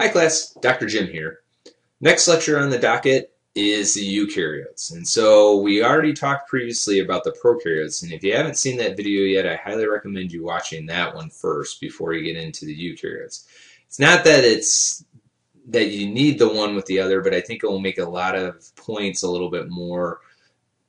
Hi class, Dr. Jim here. Next lecture on the docket is the eukaryotes. And so we already talked previously about the prokaryotes, and if you haven't seen that video yet, I highly recommend you watching that one first before you get into the eukaryotes. It's not that it's that you need the one with the other, but I think it will make a lot of points a little bit more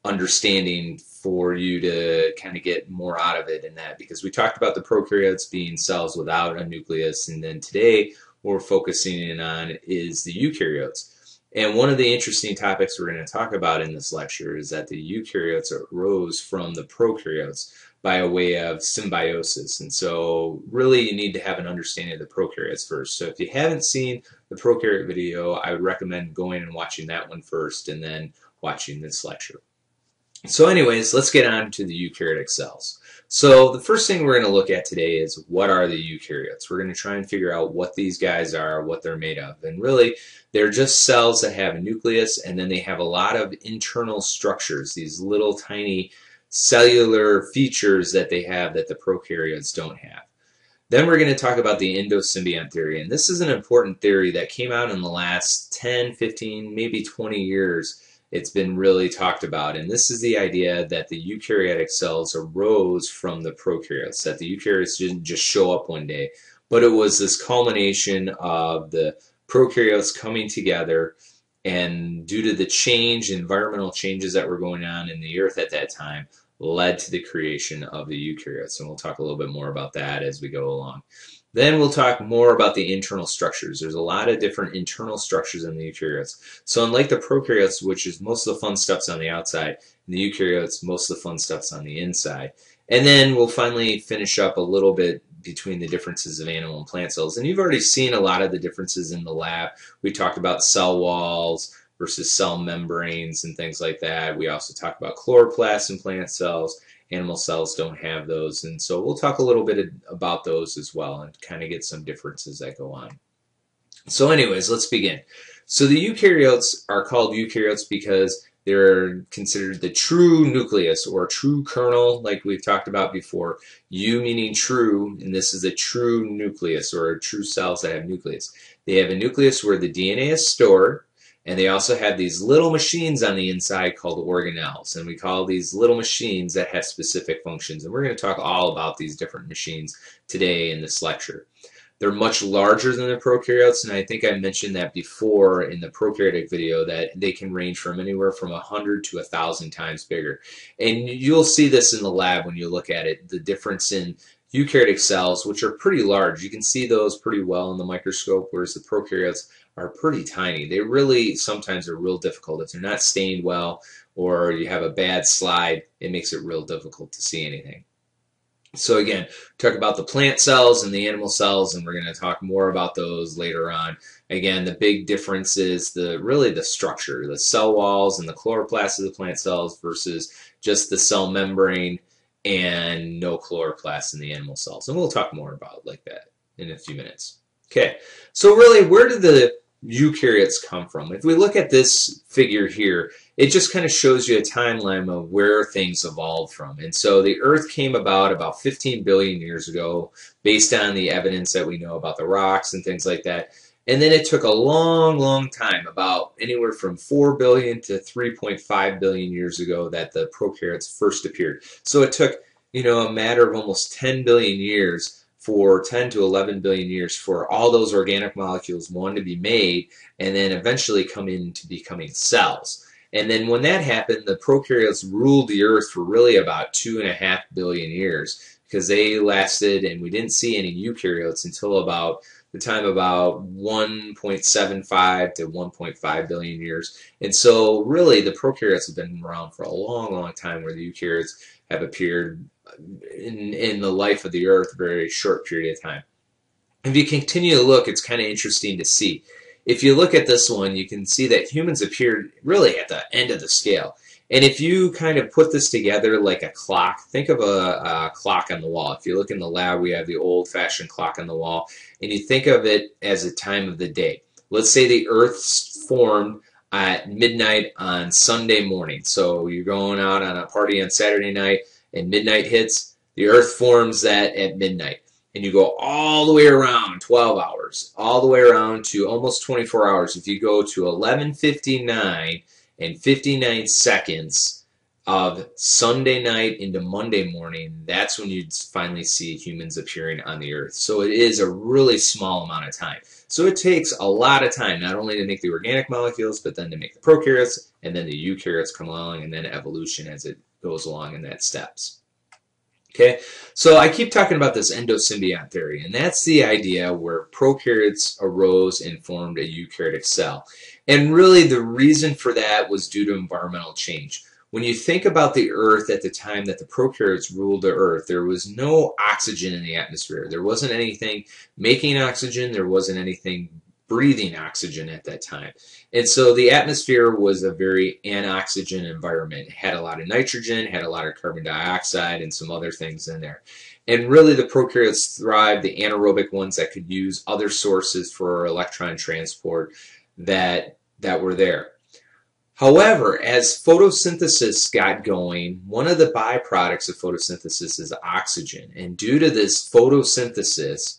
understanding for you to kind of get more out of it in that because we talked about the prokaryotes being cells without a nucleus and then today we're focusing in on is the eukaryotes. And one of the interesting topics we're going to talk about in this lecture is that the eukaryotes arose from the prokaryotes by a way of symbiosis. And so really you need to have an understanding of the prokaryotes first. So if you haven't seen the prokaryote video, I would recommend going and watching that one first and then watching this lecture. So anyways, let's get on to the eukaryotic cells. So the first thing we're going to look at today is what are the eukaryotes. We're going to try and figure out what these guys are, what they're made of. And really, they're just cells that have a nucleus and then they have a lot of internal structures, these little tiny cellular features that they have that the prokaryotes don't have. Then we're going to talk about the endosymbiont theory. And this is an important theory that came out in the last 10, 15, maybe 20 years it's been really talked about. And this is the idea that the eukaryotic cells arose from the prokaryotes, that the eukaryotes didn't just show up one day, but it was this culmination of the prokaryotes coming together and due to the change, environmental changes that were going on in the earth at that time, led to the creation of the eukaryotes. And we'll talk a little bit more about that as we go along. Then we'll talk more about the internal structures. There's a lot of different internal structures in the eukaryotes. So unlike the prokaryotes, which is most of the fun stuff's on the outside, in the eukaryotes, most of the fun stuff's on the inside. And then we'll finally finish up a little bit between the differences of animal and plant cells. And you've already seen a lot of the differences in the lab. We talked about cell walls versus cell membranes and things like that. We also talked about chloroplasts in plant cells. Animal cells don't have those. And so we'll talk a little bit about those as well and kind of get some differences that go on. So anyways, let's begin. So the eukaryotes are called eukaryotes because they're considered the true nucleus or true kernel, like we've talked about before. U meaning true, and this is a true nucleus or true cells that have nucleus. They have a nucleus where the DNA is stored, and they also have these little machines on the inside called organelles. And we call these little machines that have specific functions. And we're going to talk all about these different machines today in this lecture. They're much larger than the prokaryotes, and I think I mentioned that before in the prokaryotic video that they can range from anywhere from 100 to 1,000 times bigger. And you'll see this in the lab when you look at it, the difference in eukaryotic cells, which are pretty large. You can see those pretty well in the microscope, whereas the prokaryotes are pretty tiny. They really sometimes are real difficult. If they're not stained well or you have a bad slide, it makes it real difficult to see anything. So again, talk about the plant cells and the animal cells, and we're going to talk more about those later on. Again, the big difference is the really the structure, the cell walls and the chloroplasts of the plant cells versus just the cell membrane and no chloroplasts in the animal cells. And we'll talk more about like that in a few minutes. Okay, so really, where did the eukaryotes come from? If we look at this figure here, it just kind of shows you a timeline of where things evolved from. And so the Earth came about about 15 billion years ago, based on the evidence that we know about the rocks and things like that. And then it took a long, long time, about anywhere from 4 billion to 3.5 billion years ago, that the prokaryotes first appeared. So it took, you know, a matter of almost 10 billion years for 10 to 11 billion years for all those organic molecules, one, to be made, and then eventually come into becoming cells. And then when that happened, the prokaryotes ruled the earth for really about two and a half billion years because they lasted and we didn't see any eukaryotes until about the time about 1.75 to 1.5 billion years. And so really the prokaryotes have been around for a long, long time where the eukaryotes have appeared in, in the life of the earth a very short period of time. If you continue to look, it's kind of interesting to see. If you look at this one, you can see that humans appeared really at the end of the scale. And if you kind of put this together like a clock, think of a, a, clock on the wall. If you look in the lab, we have the old-fashioned clock on the wall, and you think of it as a time of the day. Let's say the Earth formed at midnight on Sunday morning. So you're going out on a party on Saturday night, and midnight hits, the Earth forms that at midnight. and you go all the way around 12 hours, all the way around to almost 24 hours. If you go to 11:59 and 59 seconds of Sunday night into Monday morning, that's when you'd finally see humans appearing on the earth. So it is a really small amount of time. So it takes a lot of time, not only to make the organic molecules, but then to make the prokaryotes, and then the eukaryotes come along, and then evolution as it goes along in that steps. Okay, so I keep talking about this endosymbiont theory, and that's the idea where prokaryotes arose and formed a eukaryotic cell. And really the reason for that was due to environmental change. When you think about the Earth at the time that the prokaryotes ruled the Earth, there was no oxygen in the atmosphere. There wasn't anything making oxygen. There wasn't anything breathing oxygen at that time. And so the atmosphere was a very anoxygen environment. It had a lot of nitrogen, had a lot of carbon dioxide, and some other things in there. And really the prokaryotes thrived, the anaerobic ones that could use other sources for electron transport that, that were there. However, as photosynthesis got going, one of the byproducts of photosynthesis is oxygen. And due to this photosynthesis,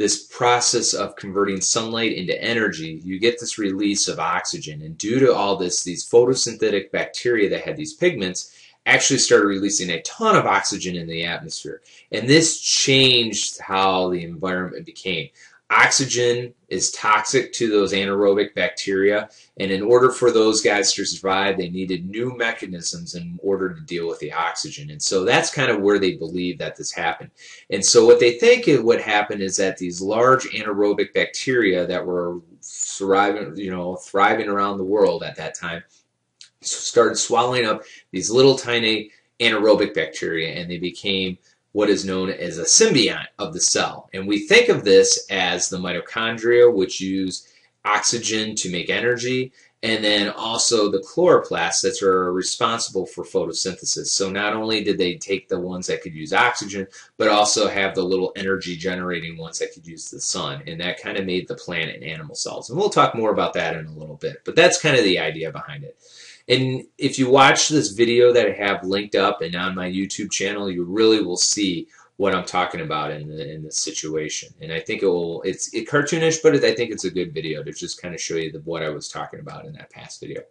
this process of converting sunlight into energy, you get this release of oxygen. And due to all this, these photosynthetic bacteria that had these pigments actually started releasing a ton of oxygen in the atmosphere. And this changed how the environment became. Oxygen is toxic to those anaerobic bacteria, and in order for those guys to survive, they needed new mechanisms in order to deal with the oxygen. And so that's kind of where they believe that this happened. And so what they think it would happen is that these large anaerobic bacteria that were thriving, you know, thriving around the world at that time started swallowing up these little tiny anaerobic bacteria, and they became what is known as a symbiont of the cell. And we think of this as the mitochondria, which use oxygen to make energy, and then also the chloroplasts that are responsible for photosynthesis. So not only did they take the ones that could use oxygen, but also have the little energy generating ones that could use the sun. And that kind of made the plant and animal cells. And we'll talk more about that in a little bit. But that's kind of the idea behind it. And if you watch this video that I have linked up and on my YouTube channel, you really will see what I'm talking about in the, in this situation. And I think it will, it's it cartoonish, but it, I think it's a good video to just kind of show you the, what I was talking about in that past video.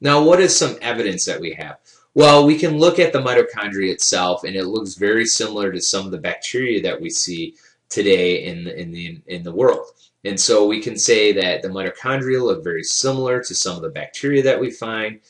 Now, what is some evidence that we have? Well, we can look at the mitochondria itself, and it looks very similar to some of the bacteria that we see today in the, in the, in the world. And so we can say that the mitochondria look very similar to some of the bacteria that we find.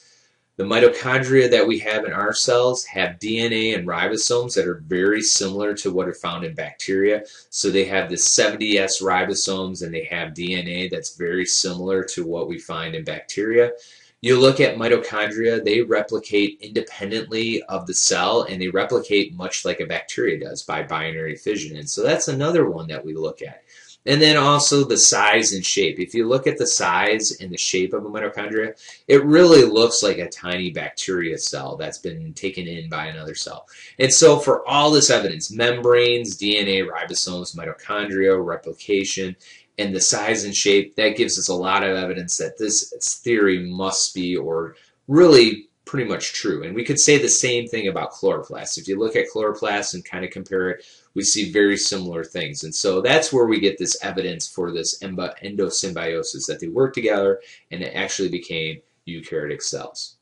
The mitochondria that we have in our cells have DNA and ribosomes that are very similar to what are found in bacteria. So they have the 70S ribosomes and they have DNA that's very similar to what we find in bacteria. You look at mitochondria, they replicate independently of the cell and they replicate much like a bacteria does by binary fission. And so that's another one that we look at. And then also the size and shape. If you look at the size and the shape of a mitochondria, it really looks like a tiny bacteria cell that's been taken in by another cell. And so for all this evidence, membranes, DNA, ribosomes, mitochondria, replication, and the size and shape, that gives us a lot of evidence that this theory must be or really pretty much true. And we could say the same thing about chloroplasts. If you look at chloroplasts and kind of compare it, we see very similar things. And so that's where we get this evidence for this endosymbiosis, that they work together and it actually became eukaryotic cells.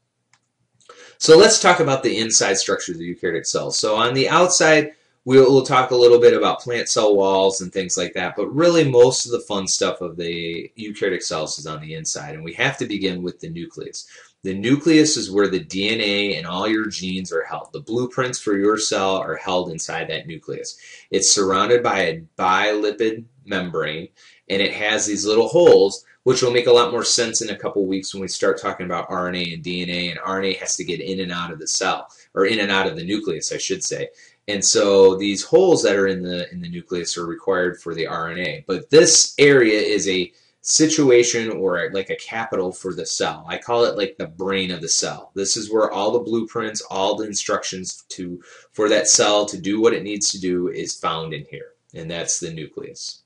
So let's talk about the inside structure of the eukaryotic cells. So on the outside, we'll, we'll, talk a little bit about plant cell walls and things like that, but really most of the fun stuff of the eukaryotic cells is on the inside, and we have to begin with the nucleus. The nucleus is where the DNA and all your genes are held. The blueprints for your cell are held inside that nucleus. It's surrounded by a bilipid membrane, and it has these little holes, which will make a lot more sense in a couple weeks when we start talking about RNA and DNA, and RNA has to get in and out of the cell, or in and out of the nucleus, I should say. And so these holes that are in the in the nucleus are required for the RNA. But this area is a situation or like a capital for the cell. I call it like the brain of the cell. This is where all the blueprints, all the instructions to for that cell to do what it needs to do is found in here. And that's the nucleus.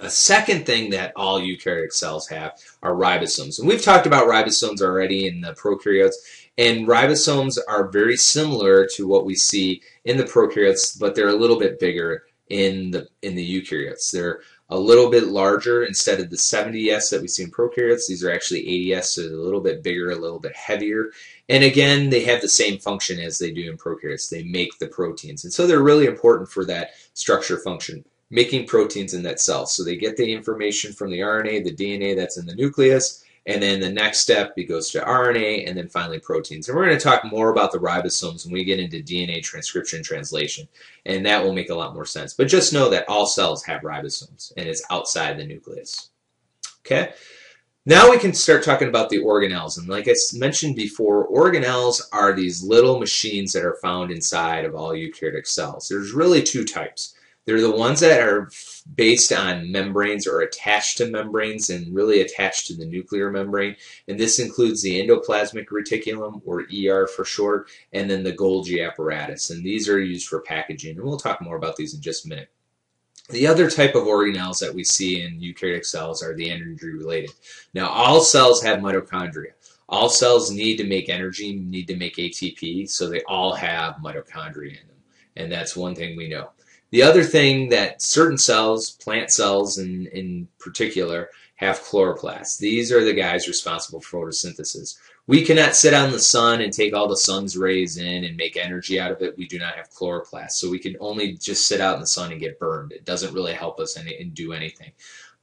A second thing that all eukaryotic cells have are ribosomes. And we've talked about ribosomes already in the prokaryotes. And ribosomes are very similar to what we see in the prokaryotes, but they're a little bit bigger in the in the eukaryotes. They're a little bit larger instead of the 70s that we see in prokaryotes. These are actually 80s, so they're a little bit bigger, a little bit heavier. And again, they have the same function as they do in prokaryotes. They make the proteins. And so they're really important for that structure function, making proteins in that cell. So they get the information from the RNA, the DNA that's in the nucleus, and then the next step, it goes to RNA, and then finally proteins. And we're going to talk more about the ribosomes when we get into DNA transcription translation, and that will make a lot more sense. But just know that all cells have ribosomes, and it's outside the nucleus. Okay? Now we can start talking about the organelles. And like I mentioned before, organelles are these little machines that are found inside of all eukaryotic cells. There's really two types. They're the ones that are based on membranes or attached to membranes and really attached to the nuclear membrane. And this includes the endoplasmic reticulum, or ER for short, and then the Golgi apparatus. And these are used for packaging. And we'll talk more about these in just a minute. The other type of organelles that we see in eukaryotic cells are the energy related. Now, all cells have mitochondria. All cells need to make energy, need to make ATP, so they all have mitochondria in them. And that's one thing we know. The other thing that certain cells, plant cells in, in particular, have chloroplasts. These are the guys responsible for photosynthesis. We cannot sit out in the sun and take all the sun's rays in and make energy out of it. We do not have chloroplasts. So we can only just sit out in the sun and get burned. It doesn't really help us any, and do anything.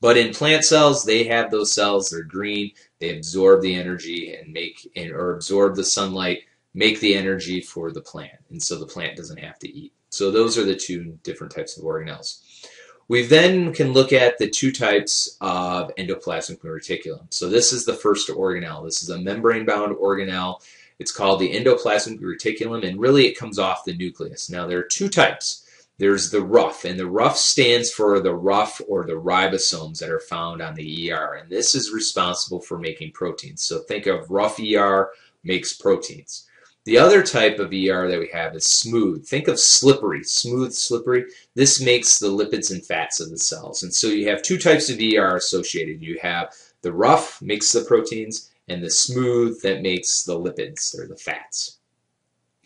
But in plant cells, they have those cells. They're green. They absorb the energy and make and, or absorb the sunlight, make the energy for the plant. And so the plant doesn't have to eat. So those are the two different types of organelles. We then can look at the two types of endoplasmic reticulum. So this is the first organelle. This is a membrane-bound organelle. It's called the endoplasmic reticulum, and really it comes off the nucleus. Now there are two types. There's the rough, and the rough stands for the rough or the ribosomes that are found on the ER, and this is responsible for making proteins. So think of rough ER makes proteins. The other type of ER that we have is smooth. Think of slippery, smooth, slippery. This makes the lipids and fats of the cells. And so you have two types of ER associated. You have the rough makes the proteins and the smooth that makes the lipids or the fats.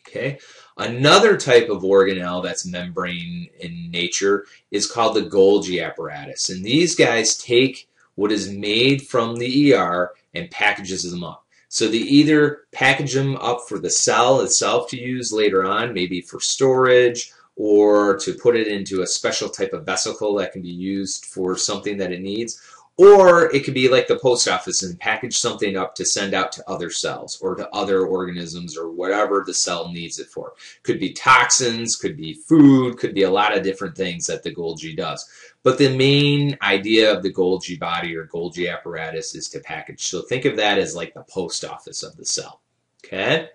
Okay. Another type of organelle that's membrane in nature is called the Golgi apparatus. And these guys take what is made from the ER and packages them up. So they either package them up for the cell itself to use later on, maybe for storage, or to put it into a special type of vesicle that can be used for something that it needs, or it could be like the post office and package something up to send out to other cells or to other organisms or whatever the cell needs it for. Could be toxins, could be food, could be a lot of different things that the Golgi does. But the main idea of the Golgi body or Golgi apparatus is to package. So think of that as like the post office of the cell. Okay?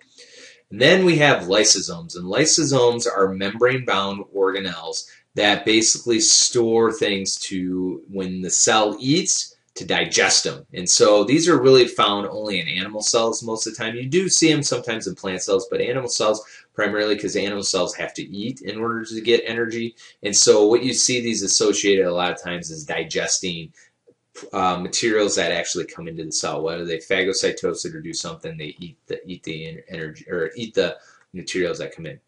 And then we have lysosomes, and lysosomes are membrane-bound organelles that basically store things to when the cell eats to digest them. And so these are really found only in animal cells most of the time. You do see them sometimes in plant cells, but animal cells primarily because animal cells have to eat in order to get energy. And so what you see these associated a lot of times is digesting uh, materials that actually come into the cell, whether they phagocytose it or do something, they eat the eat the energy or eat the materials that come in.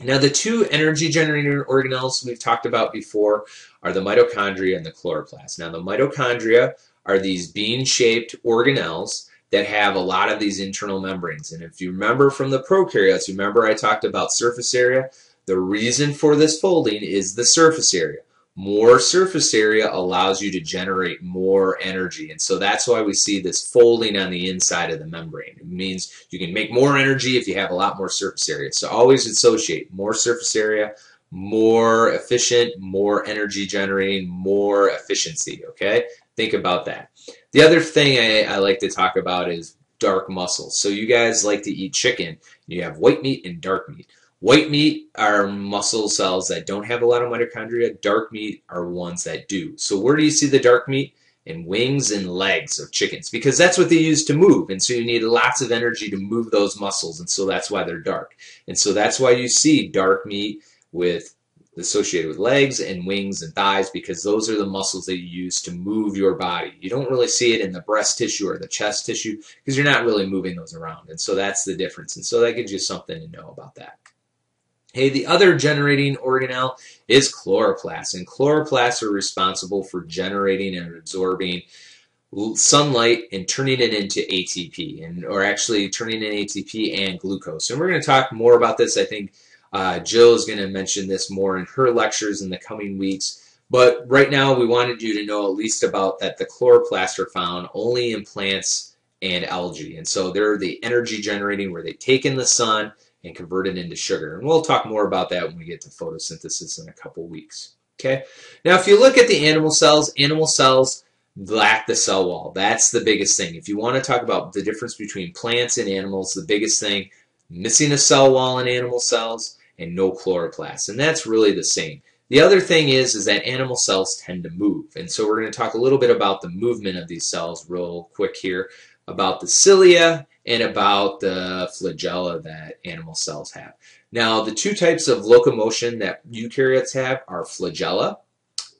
Now, the two energy generating organelles we've talked about before are the mitochondria and the chloroplast. Now, the mitochondria are these bean-shaped organelles that have a lot of these internal membranes. And if you remember from the prokaryotes, remember I talked about surface area? The reason for this folding is the surface area. More surface area allows you to generate more energy. And so that's why we see this folding on the inside of the membrane. It means you can make more energy if you have a lot more surface area. So always associate more surface area, more efficient, more energy generating, more efficiency. Okay? Think about that. The other thing I, I like to talk about is dark muscles. So you guys like to eat chicken. You have white meat and dark meat. White meat are muscle cells that don't have a lot of mitochondria. Dark meat are ones that do. So where do you see the dark meat? In wings and legs of chickens because that's what they use to move. And so you need lots of energy to move those muscles. And so that's why they're dark. And so that's why you see dark meat with associated with legs and wings and thighs because those are the muscles that you use to move your body. You don't really see it in the breast tissue or the chest tissue because you're not really moving those around. And so that's the difference. And so that gives you something to know about that. Hey, the other generating organelle is chloroplasts, and chloroplasts are responsible for generating and absorbing sunlight and turning it into ATP, and or actually turning in ATP and glucose. And we're going to talk more about this. I think uh, Jill is going to mention this more in her lectures in the coming weeks. But right now, we wanted you to know at least about that the chloroplasts are found only in plants and algae, and so they're the energy generating where they take in the sun and convert it into sugar. And we'll talk more about that when we get to photosynthesis in a couple weeks. Okay. Now, if you look at the animal cells, animal cells lack the cell wall. That's the biggest thing. If you want to talk about the difference between plants and animals, the biggest thing, missing a cell wall in animal cells and no chloroplasts. And that's really the same. The other thing is, is that animal cells tend to move. And so we're going to talk a little bit about the movement of these cells real quick here, about the cilia and about the flagella that animal cells have. Now, the two types of locomotion that eukaryotes have are flagella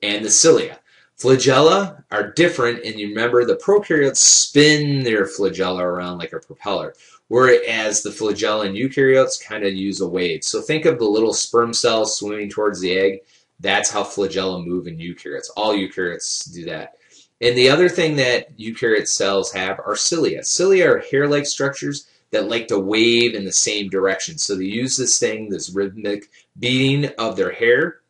and the cilia. Flagella are different, and you remember the prokaryotes spin their flagella around like a propeller, whereas the flagella in eukaryotes kind of use a wave. So think of the little sperm cells swimming towards the egg. That's how flagella move in eukaryotes. All eukaryotes do that. And the other thing that eukaryote cells have are cilia. Cilia are hair-like structures that like to wave in the same direction. So they use this thing, this rhythmic beating of their hair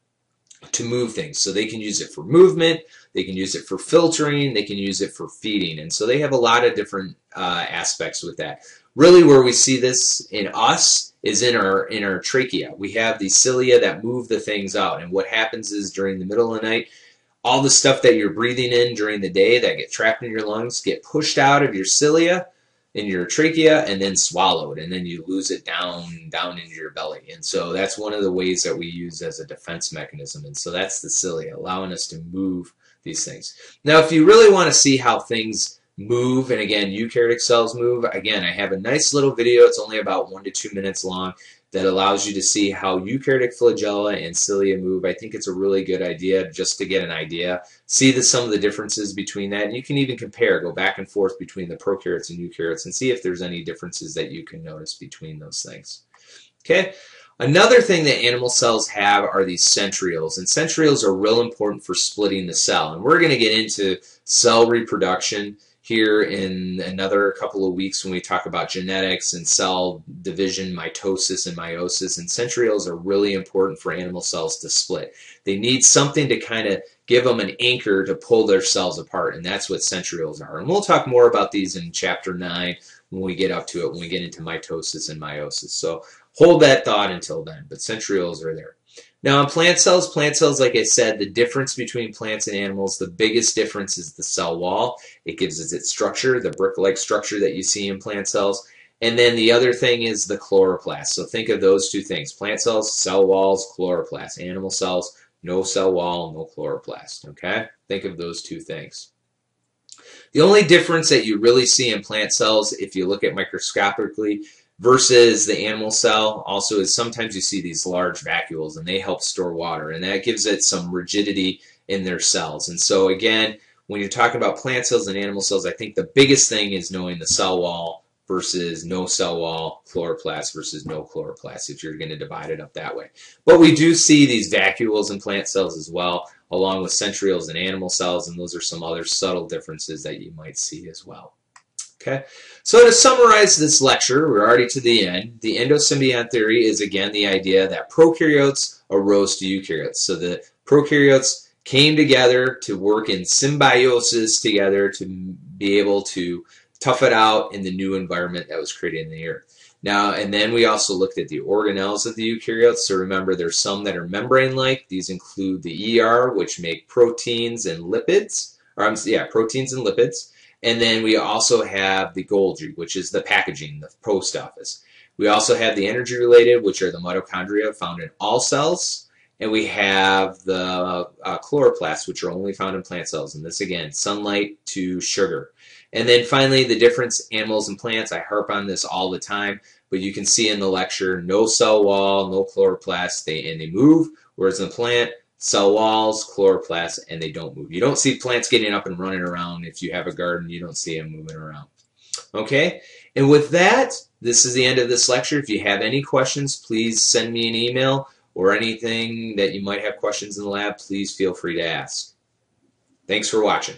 to move things. So they can use it for movement, they can use it for filtering, they can use it for feeding. And so they have a lot of different uh, aspects with that. Really where we see this in us is in our in our trachea. We have these cilia that move the things out. And what happens is during the middle of the night, all the stuff that you're breathing in during the day that get trapped in your lungs get pushed out of your cilia in your trachea and then swallowed and then you lose it down down into your belly. And so that's one of the ways that we use as a defense mechanism. And so that's the cilia allowing us to move these things. Now if you really want to see how things move and again eukaryotic cells move again I have a nice little video. It's only about one to two minutes long that allows you to see how eukaryotic flagella and cilia move. I think it's a really good idea just to get an idea. See the, some of the differences between that. And you can even compare, go back and forth between the prokaryotes and eukaryotes and see if there's any differences that you can notice between those things. Okay. Another thing that animal cells have are these centrioles, and centrioles are real important for splitting the cell. And we're going to get into cell reproduction here in another couple of weeks when we talk about genetics and cell division, mitosis and meiosis. And centrioles are really important for animal cells to split. They need something to kind of give them an anchor to pull their cells apart, and that's what centrioles are. And we'll talk more about these in chapter 9 when we get up to it, when we get into mitosis and meiosis. So hold that thought until then, but centrioles are there. Now in plant cells, plant cells, like I said, the difference between plants and animals, the biggest difference is the cell wall. It gives us its structure, the brick-like structure that you see in plant cells. And then the other thing is the chloroplast. So think of those two things. Plant cells, cell walls, chloroplast. Animal cells, no cell wall, no chloroplast. Okay? Think of those two things. The only difference that you really see in plant cells, if you look at microscopically, versus the animal cell. Also is sometimes you see these large vacuoles and they help store water and that gives it some rigidity in their cells. And so again when you're talking about plant cells and animal cells I think the biggest thing is knowing the cell wall versus no cell wall chloroplast versus no chloroplast if you're going to divide it up that way. But we do see these vacuoles in plant cells as well along with centrioles in animal cells and those are some other subtle differences that you might see as well Okay, so to summarize this lecture, we're already to the end. The endosymbiont theory is again the idea that prokaryotes arose to eukaryotes. So the prokaryotes came together to work in symbiosis together to be able to tough it out in the new environment that was created in the earth. Now, and then we also looked at the organelles of the eukaryotes. So remember, there's some that are membrane-like. These include the ER, which make proteins and lipids, or yeah, proteins and lipids. And then we also have the Golgi, which is the packaging, the post office. We also have the energy related, which are the mitochondria found in all cells. And we have the uh, chloroplasts, which are only found in plant cells. And this again, sunlight to sugar. And then finally, the difference animals and plants. I harp on this all the time, but you can see in the lecture, no cell wall, no chloroplasts, they, and they move. Whereas in the plant, cell walls, chloroplasts, and they don't move. You don't see plants getting up and running around. If you have a garden, you don't see them moving around. Okay? And with that, this is the end of this lecture. If you have any questions, please send me an email or anything that you might have questions in the lab, please feel free to ask. Thanks for watching.